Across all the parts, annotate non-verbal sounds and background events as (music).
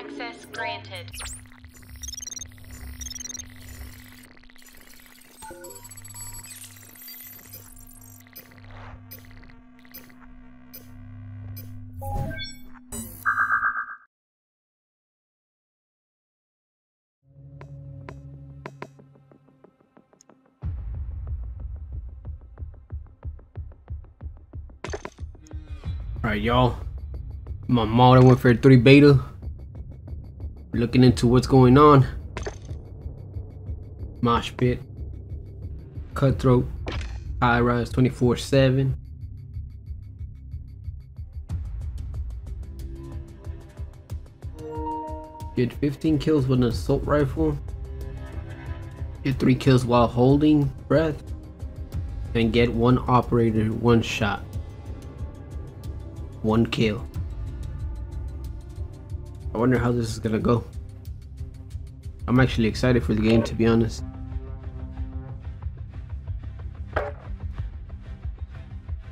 Access granted. Alright, y'all. My Modern Warfare 3 beta. Looking into what's going on. Mosh pit. Cutthroat. High rise 24 7. Get 15 kills with an assault rifle. Get 3 kills while holding breath. And get one operator one shot one kill. I wonder how this is gonna go. I'm actually excited for the game to be honest.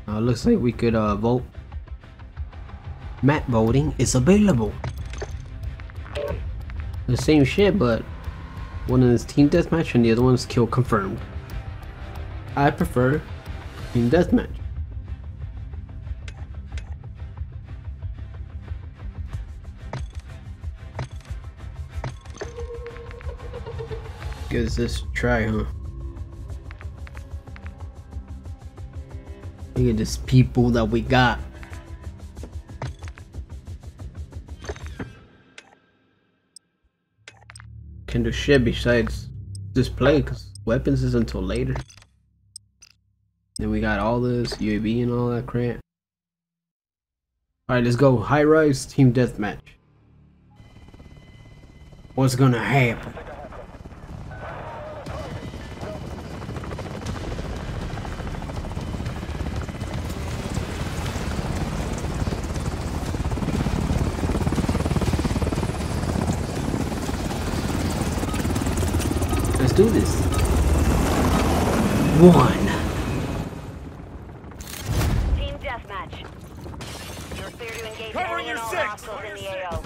Uh, looks like we could uh, vote. Map voting is available. The same shit, but one is team deathmatch and the other one is kill confirmed. I prefer team deathmatch. Gives this try, huh? Look at this people that we got. Can do shit besides just play, cause weapons is until later. Then we got all this UAV and all that crap. Alright, let's go. High rise team deathmatch. What's gonna happen? Let's do this. One. Team deathmatch. You're clear to engage Covering your all six. in the AO.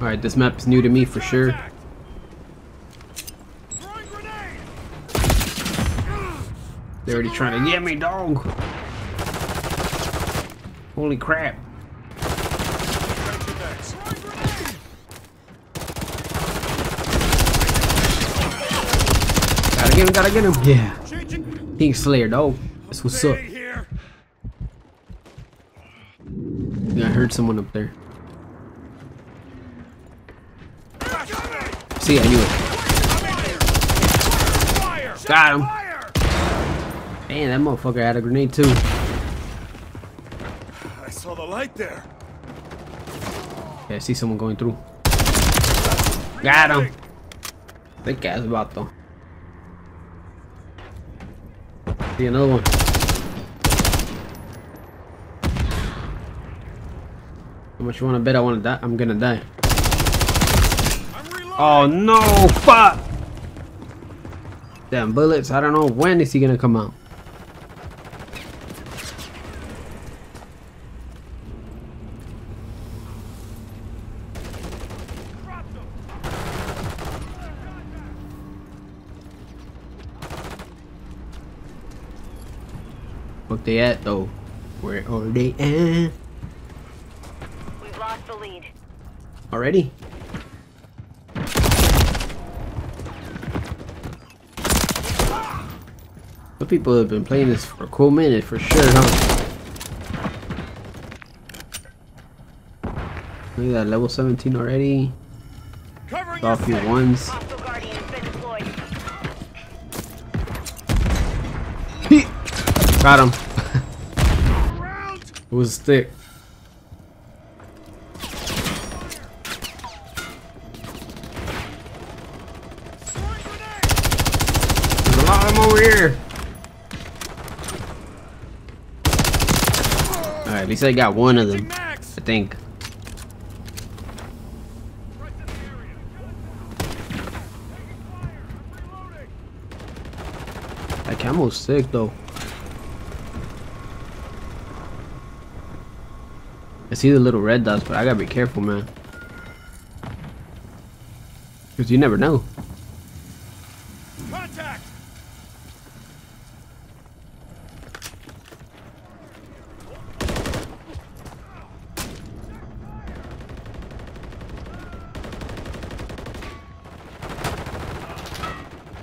Alright, this map is new to me for sure. They're already trying to get me, dog. Holy crap. Throwing grenade! Gotta get him, gotta get him. Yeah. Changing King Slayer, dog. That's what's up. Yeah, I heard someone up there. See, I knew it. Got him. Fire! Man, that motherfucker had a grenade too. I saw the light there. Yeah, I see someone going through. Got him. Thick ass about though. See another one. How much you wanna bet I wanna die? I'm gonna die. Oh no, fuck! Damn bullets, I don't know when is he gonna come out. What they at though? Where are they at? We've lost the lead. Already? The people have been playing this for a cool minute for sure, huh? Look at that, level 17 already. Covering Saw a your few six. ones. Got him. It was thick. There's a lot of them over here. Alright, at least I got one of them. I think. That camo's sick though. I see the little red dots, but I gotta be careful, man. Cause you never know. Contact!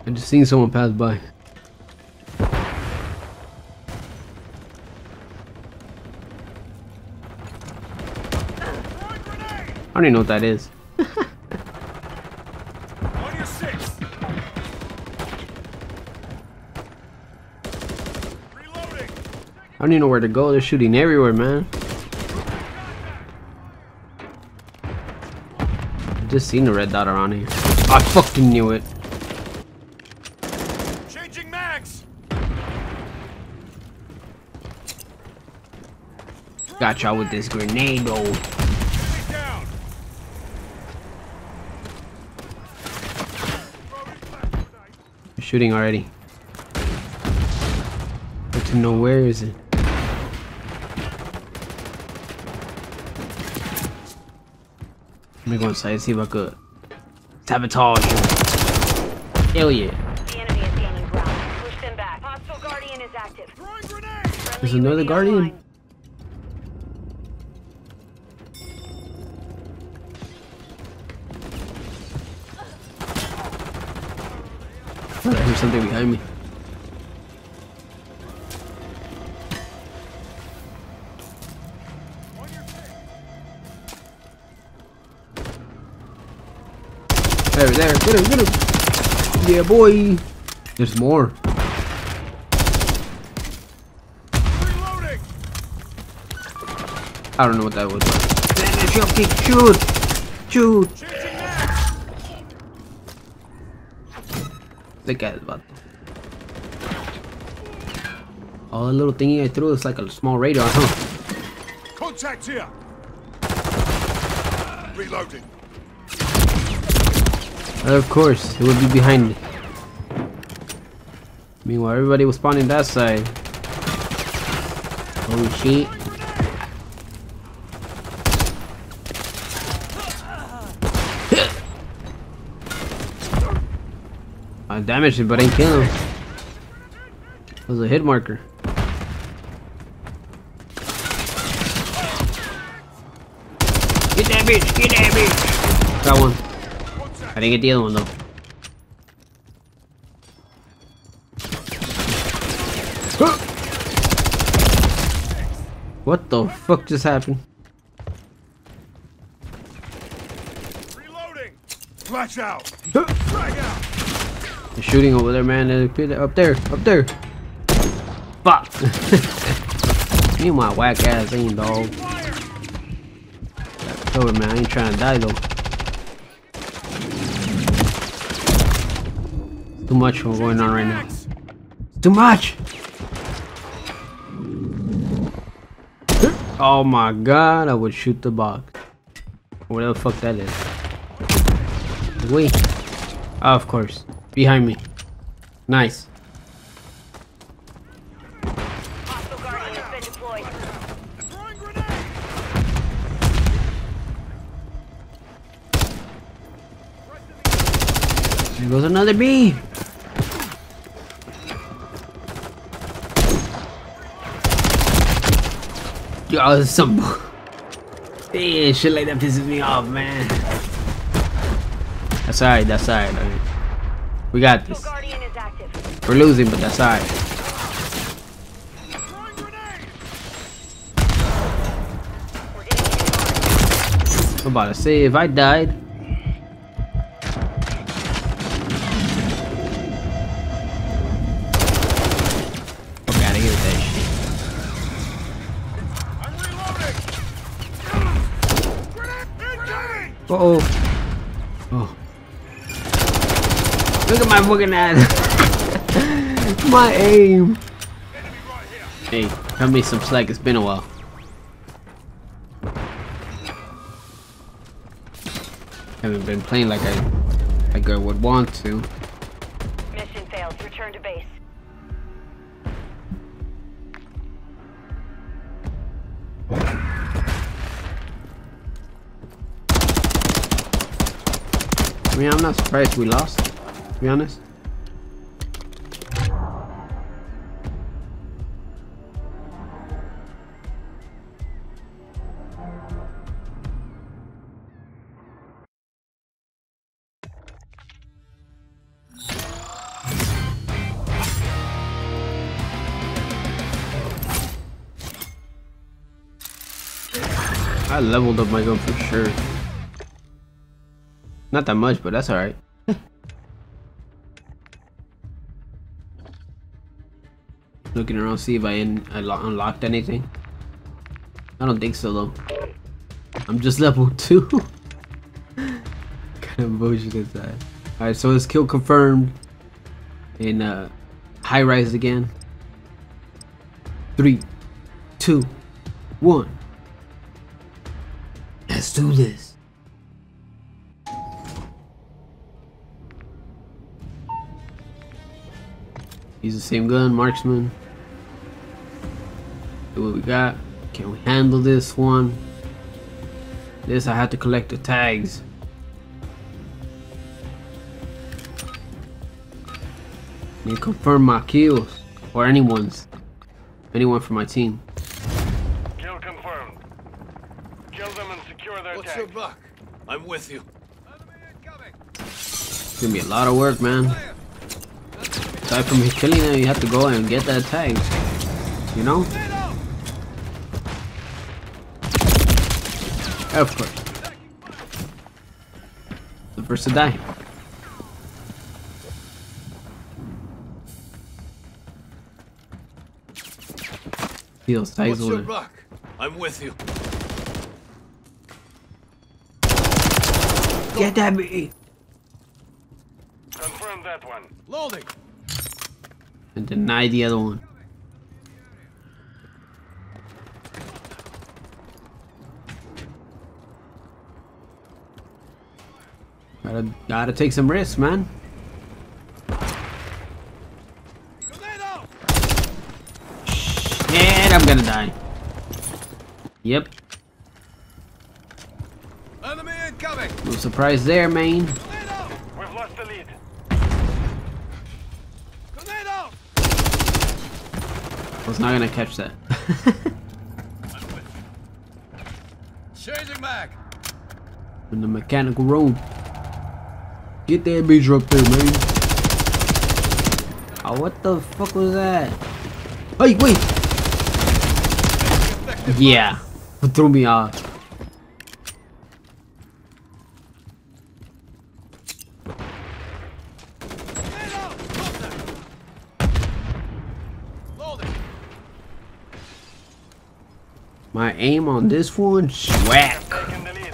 I just seen someone pass by. I don't even know what that is. On your six! Reloading! I don't even know where to go. They're shooting everywhere, man. I just seen a red dot around here. I fucking knew it. Changing mags! Got y'all with this grenade, though. Enemy down! Throwing flash grenade. They're shooting already. But to know where is it? Let me go inside and see if I could sabotage him. Hell yeah. The enemy is gaining I hear something behind me. There, there, get him, get him. Yeah, boy. There's more. Reloading! I don't know what that was. Damn it, kick, shoot, shoot. Changing mags! Guy's about. Oh, the little thingy I threw is like a small radar, huh? Contact here! Reloading! Of course, it would be behind me. Meanwhile, everybody was spawning that side. Holy shit. I damaged him, but I didn't kill him. It was a hit marker. Get that bitch! Get that bitch! Got one. I didn't get the other one though. What the fuck just happened? Reloading! Flash out! Frag out! They're shooting over there, man. They're up there, up there. Fuck. (laughs) you my whack ass aim, dog. Cover, man. I ain't trying to die though. Too much going on right now. Too much. Oh my god, I would shoot the box. Whatever the fuck that is. Wait. Oh, of course. Behind me. Nice. There goes another bee. Yo, (laughs) some. Yeah, shit like that pisses me off, man. That's alright, that's alright. We got this. Guardian is active. We're losing, but that's alright. Throwing grenade! We're getting hit hard. I'm about to say, if I died. Fuck out of here with that shit. I'm reloading! Grenade! Incoming! Uh. Oh. my fucking ass. (laughs) my aim. Hey, help me some slack. It's been a while. Haven't been playing like I, like I would want to. Mission failed. Return to base. I mean, I'm not surprised we lost be honest. I leveled up my gun for sure. Not that much, but that's alright. Looking around, see if I, in, I unlocked anything. I don't think so though. I'm just level (laughs) 2. kind of bullshit is that? Alright, so it's kill confirmed in uh, high rise again. Three, two, one. Let's do this. Use the same gun, marksman. See what we got. Can we handle this one? This I have to collect the tags. Need to confirm my kills. Or anyone's. Anyone from my team. Kill confirmed. Kill them and secure their What's your buck? I'm with you. It's gonna be a lot of work, man. Aside from killing them, you have to go and get that tag. You know? Of course. The first to die. Feels tags What's your over. I'm with you. Get that me! Confirm that one. Loading. And deny the other one. Gotta, gotta take some risks, man. Tornado! And I'm gonna die. Yep, Enemy incoming! no surprise there, man. Tornado! We've lost the lead. Tornado! I was not gonna catch that. Changing mag. (laughs) In the mechanical room. Get that bitch up there, man. Oh, what the fuck was that? Hey, wait! Yeah, it threw me off. Tornado! Contact. Loading. My aim on this one, swag. Taking the lead.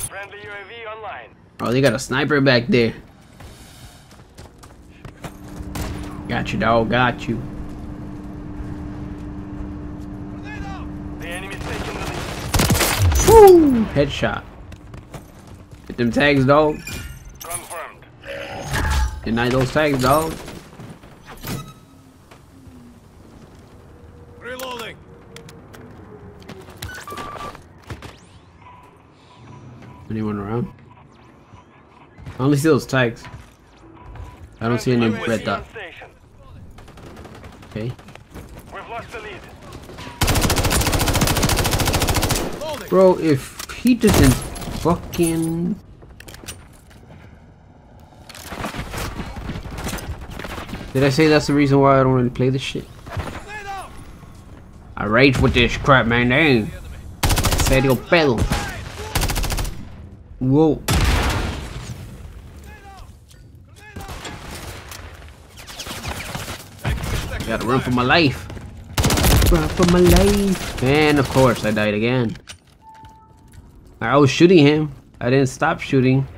Friendly UAV online. Oh, they got a sniper back there. Got you, dog. Got you. Woo! Headshot. Get them tags, dog. Deny those tags, dog. Reloading. Anyone around? I only see those tags. I don't see any red dot. Okay. We've lost the lead. Bro, if he doesn't fucking... Did I say that's the reason why I don't really play this shit? I rage with this crap, man. Serio pedo. Whoa. Gotta run for my life. Run for my life. And of course, I died again. I was shooting him. I didn't stop shooting.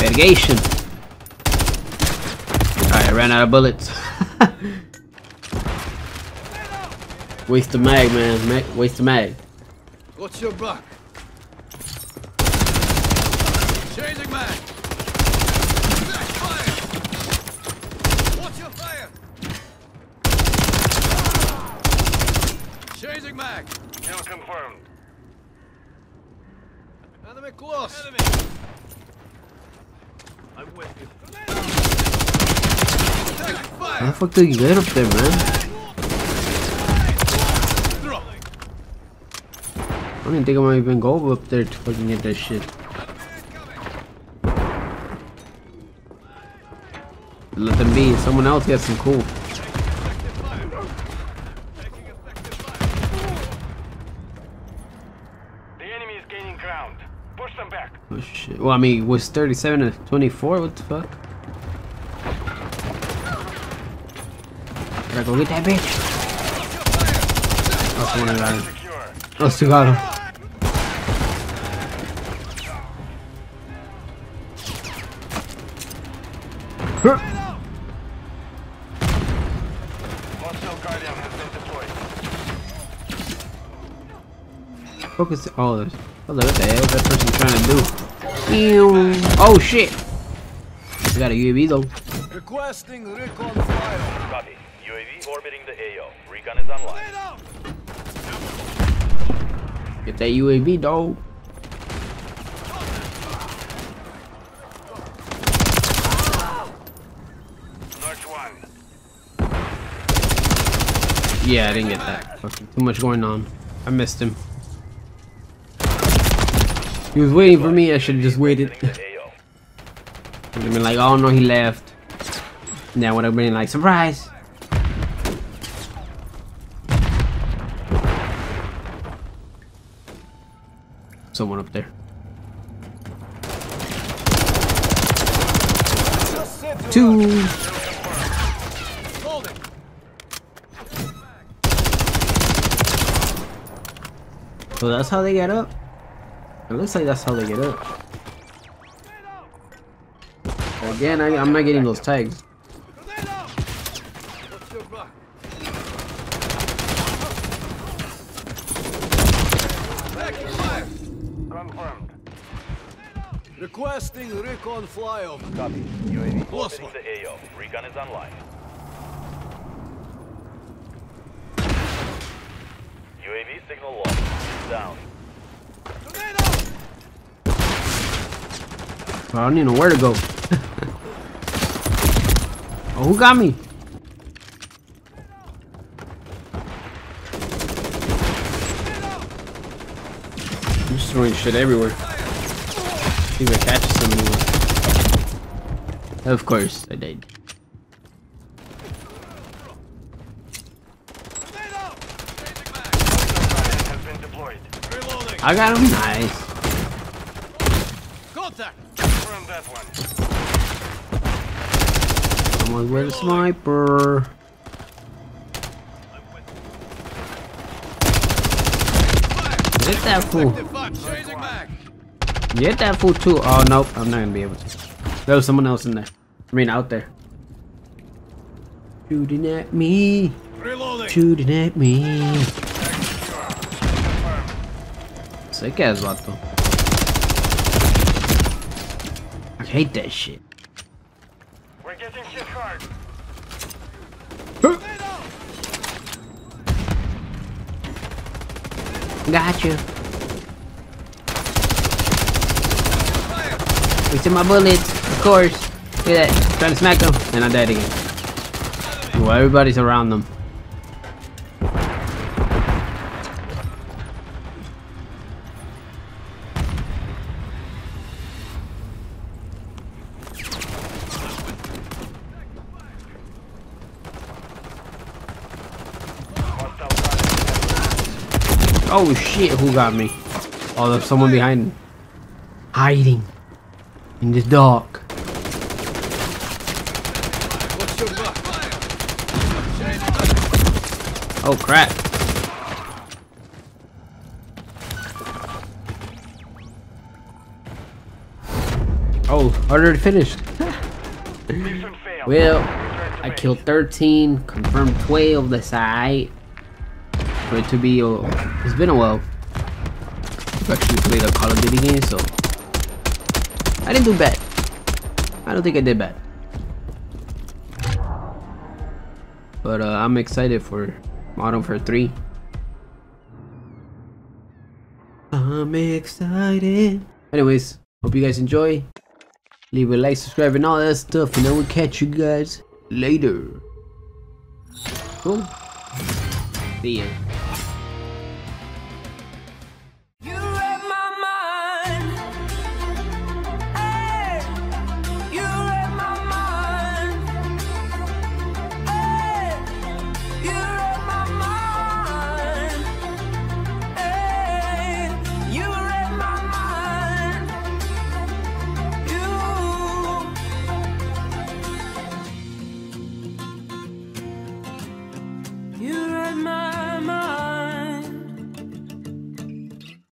Mitigation. Alright, I ran out of bullets. Waste the mag, man. Mag, waste the mag. What's your buck? Changing mag. Back fire. What's your fire? Changing mag. Kill confirmed. Enemy close. Enemy. I'm with you. How the fuck do you get up there, man? I don't think I might even go up there to fucking get that shit. Let them be. Someone else gets some cool. Effective fire. Taking effective fire. The enemy is gaining ground. Push them back. Oh shit. Well, I mean, it was 37 to 24. What the fuck? Gotta go get that bitch. Oh, someone got him. Secure. Oh, Focus. Oh, there's. Look, what the hell is that person trying to do? Ew. Oh shit. We got a UAV though. Requesting recon flyover. Copy. UAV orbiting the AO. Recon is online. Get that UAV, dog. Notch 1. Yeah, I didn't get that. Too much going on. I missed him. He was waiting for me. I should have just waited. (laughs) Would have been like, oh no, he left. Now would have been like, surprise. Someone up there. Two. Holding. So that's how they get up. It looks like that's how they get up. Again, I, I'm not getting those tags. Grenade out. What's your back? Taking fire. Confirmed. Requesting recon flyover. Copy. UAV Close one. the AO. Recon is online. UAV signal lost. Down. Grenade. I don't even know where to go. (laughs) oh, who got me? I'm just throwing shit everywhere. See if I catch somebody. Of course, I did. Grenade out. Changing mag. Guardian has been deployed. Reloading. I got him. Nice. Contact. Confirm that one. Someone with a sniper. Get that fool. Effective fire. Changing. Get that fool too. Oh nope, I'm not gonna be able to. There was someone else in there. I mean, out there. Shooting at me. Reloading. Shooting at me. Confirmed. Sick ass vato. I hate that shit. We're getting hit hard. Grenade out. Gotcha. Fire. My bullets, of course. Look at that. Trying to smack them, and I died again. Well, everybody's around them. Oh shit, who got me? Oh, there's someone behind me. Hiding. In the dark. What's your back? Fire. Changing mag. Oh crap. Oh, already finished. Mission failed. Well, I killed 13, confirmed 12 the side. For it to be, uh, it's been a while. I've actually played a Call of Duty game, so I didn't do bad. I don't think I did bad. But uh, I'm excited for Modern Warfare 3. I'm excited. Anyways, hope you guys enjoy. Leave a like, subscribe, and all that stuff, and I will catch you guys later. Cool. See ya.